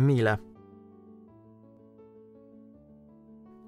Mila.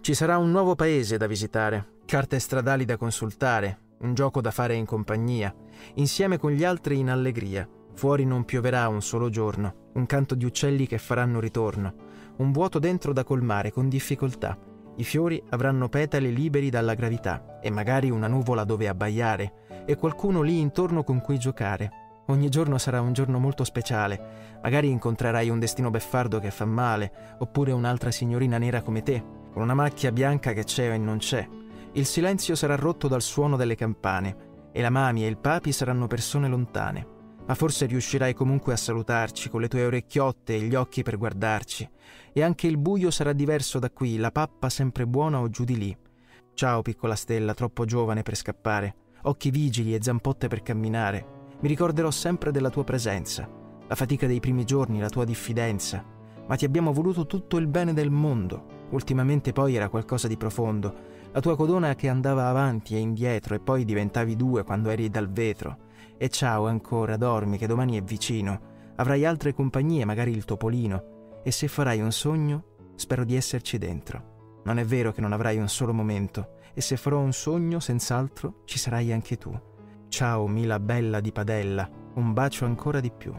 Ci sarà un nuovo paese da visitare, carte stradali da consultare, un gioco da fare in compagnia, insieme con gli altri in allegria. Fuori non pioverà un solo giorno, un canto di uccelli che faranno ritorno, un vuoto dentro da colmare con difficoltà. I fiori avranno petali liberi dalla gravità e magari una nuvola dove abbaiare e qualcuno lì intorno con cui giocare. Ogni giorno sarà un giorno molto speciale. Magari incontrerai un destino beffardo che fa male, oppure un'altra signorina nera come te, con una macchia bianca che c'è e non c'è. Il silenzio sarà rotto dal suono delle campane e la mami e il papi saranno persone lontane ma forse riuscirai comunque a salutarci con le tue orecchiotte e gli occhi per guardarci. E anche il buio sarà diverso da qui, la pappa sempre buona o giù di lì. Ciao piccola stella, troppo giovane per scappare, occhi vigili e zampotte per camminare. Mi ricorderò sempre della tua presenza, la fatica dei primi giorni, la tua diffidenza. Ma ti abbiamo voluto tutto il bene del mondo. Ultimamente poi era qualcosa di profondo. La tua codona che andava avanti e indietro e poi diventavi due quando eri dal vetro e ciao ancora, dormi che domani è vicino. Avrai altre compagnie, magari il topolino. E se farai un sogno, spero di esserci dentro. Non è vero che non avrai un solo momento. E se farò un sogno, senz'altro ci sarai anche tu. Ciao, Mila bella di padella. Un bacio ancora di più.